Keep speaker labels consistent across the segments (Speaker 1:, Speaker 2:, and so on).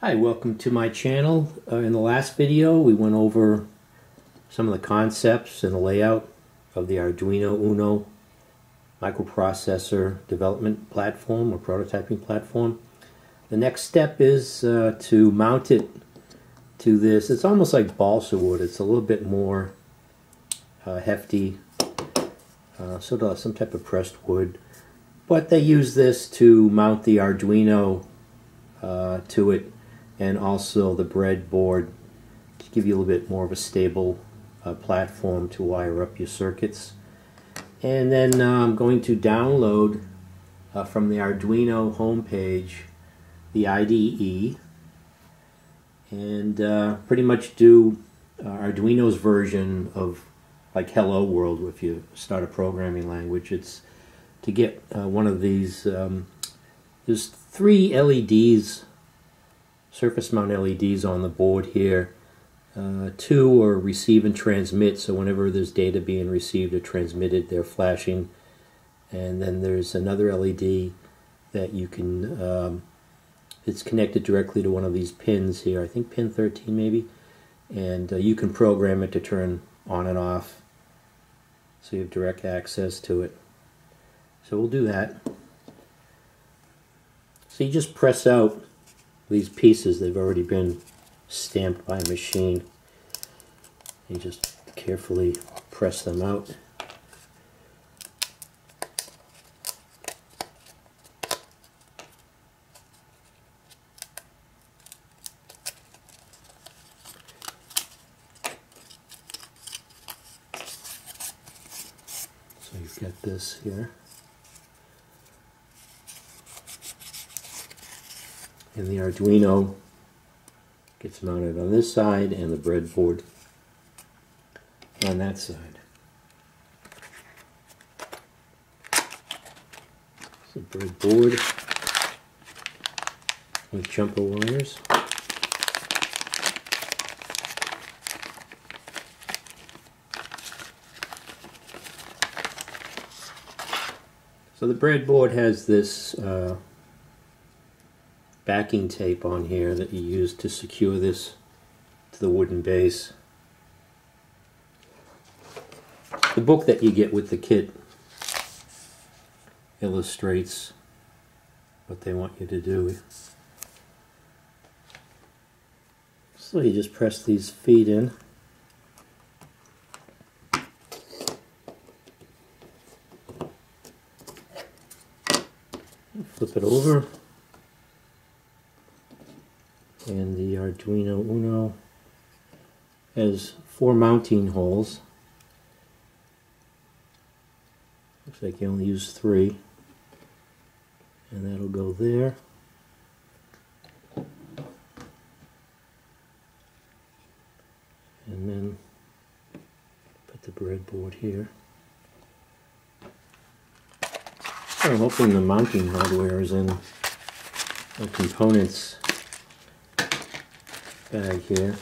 Speaker 1: Hi, welcome to my channel. Uh, in the last video we went over some of the concepts and the layout of the Arduino Uno microprocessor development platform or prototyping platform. The next step is uh, to mount it to this. It's almost like balsa wood. It's a little bit more uh, hefty, uh, sort of some type of pressed wood. But they use this to mount the Arduino uh, to it and also the breadboard to give you a little bit more of a stable uh, platform to wire up your circuits. And then uh, I'm going to download uh, from the Arduino homepage the IDE and uh, pretty much do uh, Arduino's version of like Hello World if you start a programming language. It's to get uh, one of these, um, there's three LEDs surface mount LEDs on the board here. Uh, two are receive and transmit, so whenever there's data being received or transmitted, they're flashing. And then there's another LED that you can, um, it's connected directly to one of these pins here, I think pin 13 maybe. And uh, you can program it to turn on and off, so you have direct access to it. So we'll do that. So you just press out these pieces, they've already been stamped by a machine. You just carefully press them out. So you've got this here. And the Arduino gets mounted on this side and the breadboard on that side. So breadboard with jumper wires. So the breadboard has this uh, backing tape on here that you use to secure this to the wooden base. The book that you get with the kit illustrates what they want you to do. So you just press these feet in. Flip it over and the Arduino Uno has four mounting holes. Looks like you only use three. And that'll go there. And then put the breadboard here. I'm hoping the mounting hardware is in the components bag here.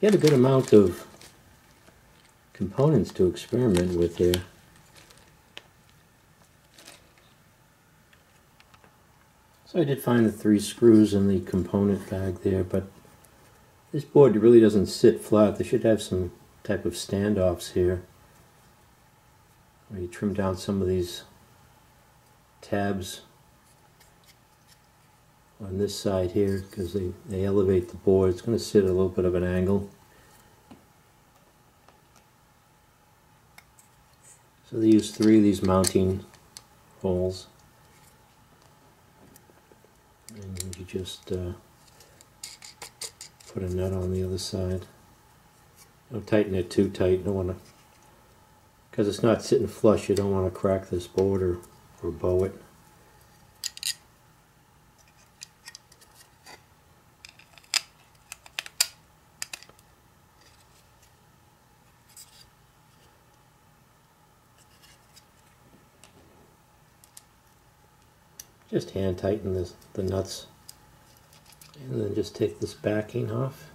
Speaker 1: Get a good amount of components to experiment with here. So I did find the three screws in the component bag there, but this board really doesn't sit flat. They should have some type of standoffs here. Where you trim down some of these tabs on this side here because they, they elevate the board. It's going to sit at a little bit of an angle. So they use three of these mounting holes. And you just uh, put a nut on the other side. Don't tighten it too tight. Don't want to, because it's not sitting flush, you don't want to crack this board or, or bow it. Just hand tighten this, the nuts and then just take this backing off.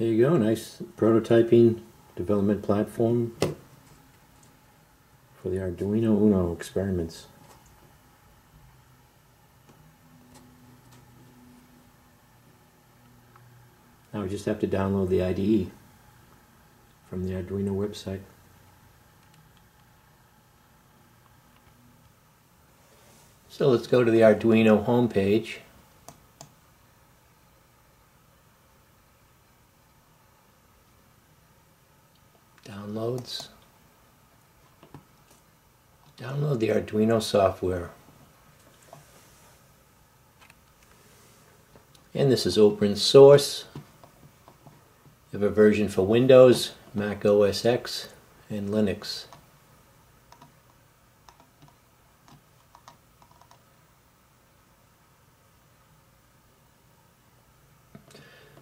Speaker 1: There you go, nice prototyping development platform for the Arduino Uno experiments. Now we just have to download the IDE from the Arduino website. So let's go to the Arduino homepage. Downloads. Download the Arduino software. And this is open source. You have a version for Windows, Mac OS X, and Linux.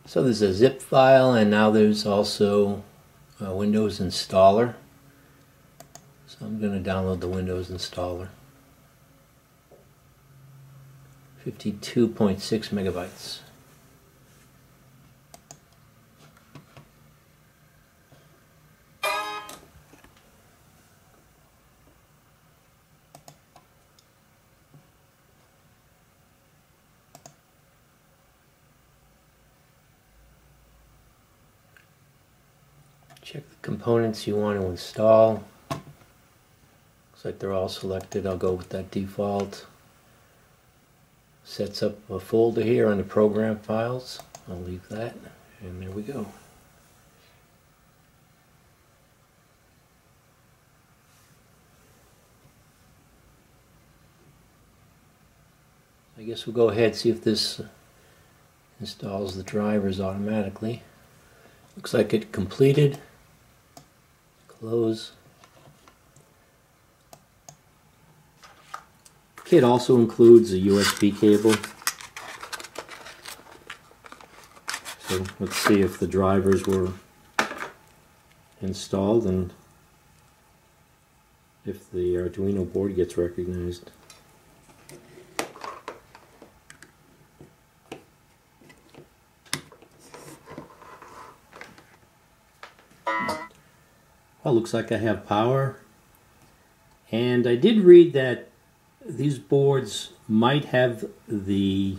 Speaker 1: So there's a zip file and now there's also a Windows installer. So I'm going to download the Windows installer. 52.6 megabytes. Check the components you want to install. Looks like they're all selected. I'll go with that default. Sets up a folder here on the program files. I'll leave that. And there we go. I guess we'll go ahead and see if this installs the drivers automatically. Looks like it completed close. Kit also includes a USB cable. So let's see if the drivers were installed and if the Arduino board gets recognized. Well, looks like I have power. And I did read that these boards might have the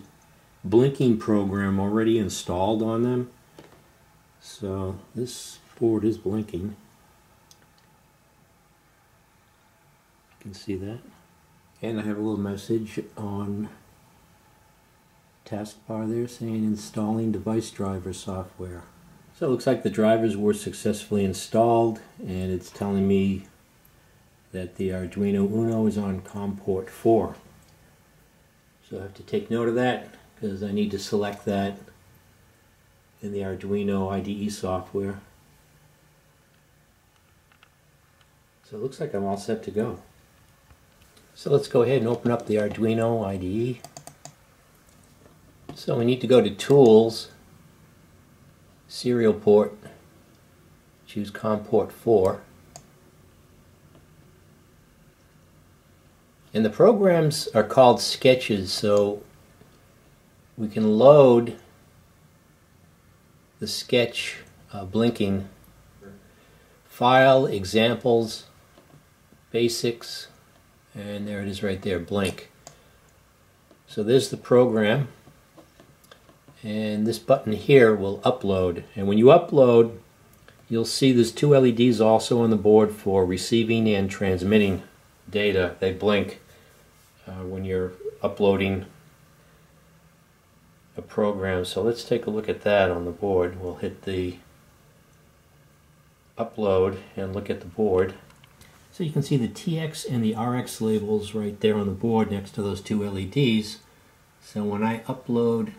Speaker 1: blinking program already installed on them. So this board is blinking. You can see that. And I have a little message on taskbar there saying installing device driver software. So it looks like the drivers were successfully installed and it's telling me that the Arduino Uno is on COM port 4. So I have to take note of that because I need to select that in the Arduino IDE software. So it looks like I'm all set to go. So let's go ahead and open up the Arduino IDE. So we need to go to Tools serial port, choose COM port 4. And the programs are called sketches, so we can load the sketch uh, blinking file, examples, basics, and there it is right there, blink. So there's the program and this button here will upload. And when you upload you'll see there's two LEDs also on the board for receiving and transmitting data. They blink uh, when you're uploading a program. So let's take a look at that on the board. We'll hit the upload and look at the board. So you can see the TX and the RX labels right there on the board next to those two LEDs so when I upload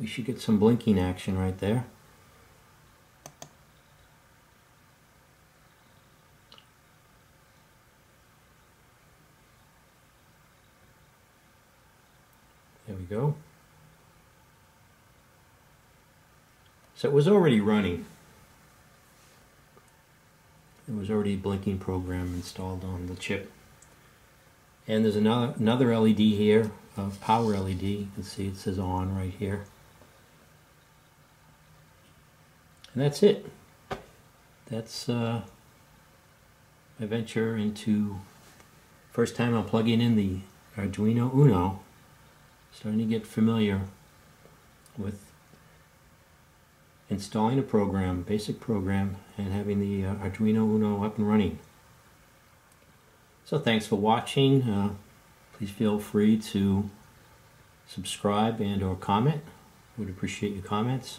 Speaker 1: we should get some blinking action right there. There we go. So it was already running. There was already a blinking program installed on the chip. And there's another another LED here, a power LED. You can see it says on right here. And that's it. That's uh, my venture into first time I'm plugging in the Arduino Uno. Starting to get familiar with installing a program, basic program, and having the uh, Arduino Uno up and running. So thanks for watching. Uh, please feel free to subscribe and or comment. Would appreciate your comments.